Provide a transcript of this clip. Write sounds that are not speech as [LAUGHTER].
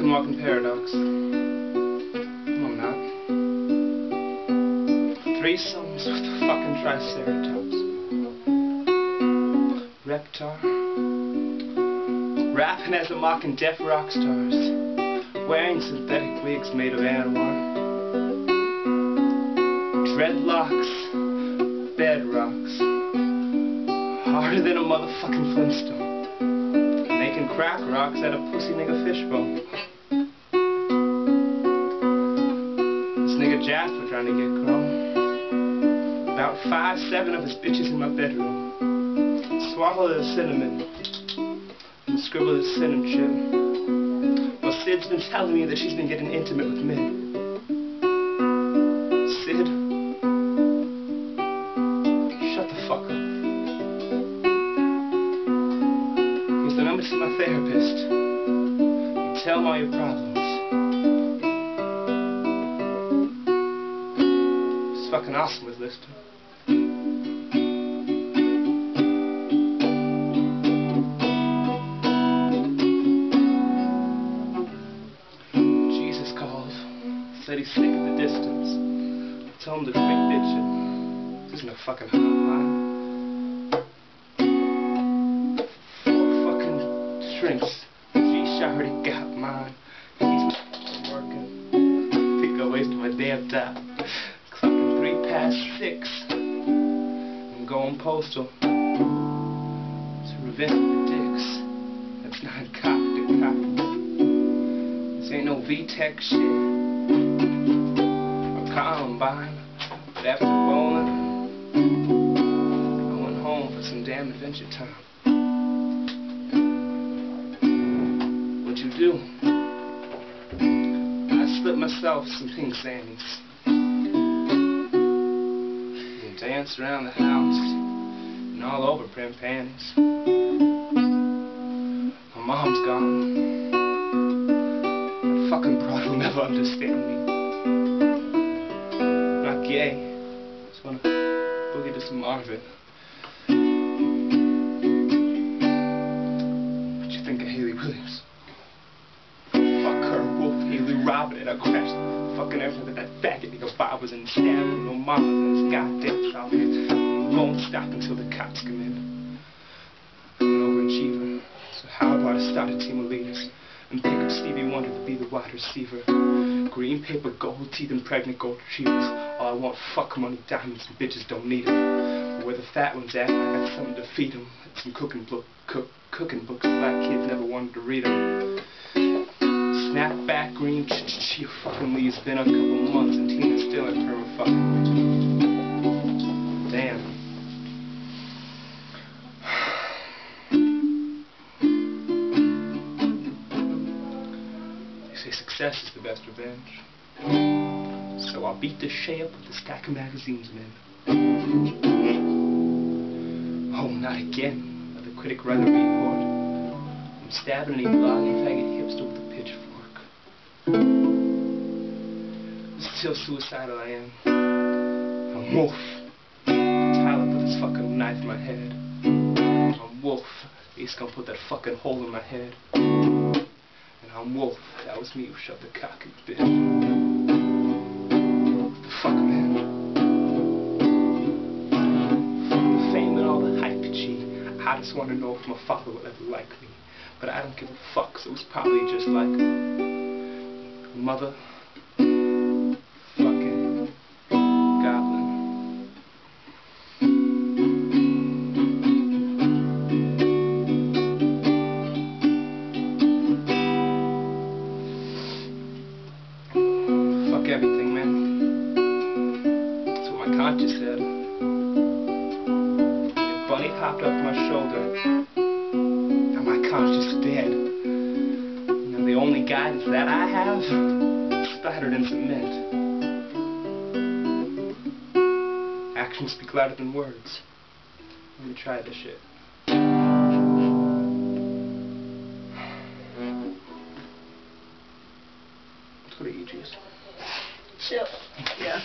fucking walking paradox. No, I'm not. Threesomes with the fucking triceratops. Reptar. Rapping as a mocking deaf rock stars. Wearing synthetic wigs made of animal. Dreadlocks. Bedrocks. Harder than a motherfucking Flintstone making crack rocks out of pussy nigga fishbone. Nigga Jasper trying to get grown. About five, seven of his bitches in my bedroom. Swallow the cinnamon. And scribble the cinnamon chip. Well, Sid's been telling me that she's been getting intimate with me. Sid. Shut the fuck up. Here's the number to my therapist. You tell him all your problems. Fucking awesome with Lister. Jesus called. Said he's sick of the distance. I told him to quit bitching. This isn't a fucking hotline. Four fucking shrinks. She already got mine. He's working. Think I wasted my damn time. Past six. I'm going postal. To revenge the dicks. That's not cocked and cocked. This ain't no VTech shit. Or Columbine. But after bowling, I went home for some damn adventure time. What'd you do? I slipped myself some pink sandies. And danced around the house and all over prim panties. My mom's gone. That fucking broad [LAUGHS] will never understand me. Not gay. Just wanna boogie to some Marvin. What you think of Hayley Williams? Fuck her, Wolf, Haley, Robin, and I crashed fucking everything that that faggot nigga Bob was in stabbed with no mamas in his goddamn childhood. Won't stop until the cops come in. I'm an overachiever, so how about I start a team of leaders and pick up Stevie Wonder to be the wide receiver? Green paper, gold teeth, and pregnant gold retrievers. All I want, fuck money, diamonds, and bitches don't need 'em. Where the fat ones at, I got something to feed 'em. Some cooking book, cook, cooking books black kids never wanted to read 'em. Snapback green, ch fucking leaves. Been a couple months and Tina's still in her fucking. Damn. They say success is the best revenge. So I'll beat the shit up with a stack of magazines, man. Oh, not again. Another critic writer report. I'm stabbing any blogging faggot hipster with a pitchfork. Still suicidal I am. I'm Wolf. Tyler put this fucking knife in my head. I'm Wolf. He's gonna put that fucking hole in my head. And I'm Wolf. That was me who shoved the cock in the bitch. The fuck, man? The fame and all the hype, just want to know if my father would ever like me. But I don't give a fuck, so it's probably just like mother fucking goblin. Fuck everything, man. That's what my conscience said. And Bunny hopped off my shoulder. Now my conscience is dead. Only guidance that I have is splattered in cement. Actions speak louder than words. Let me try this shit. Let's go to Eegee's. Chill. Yeah.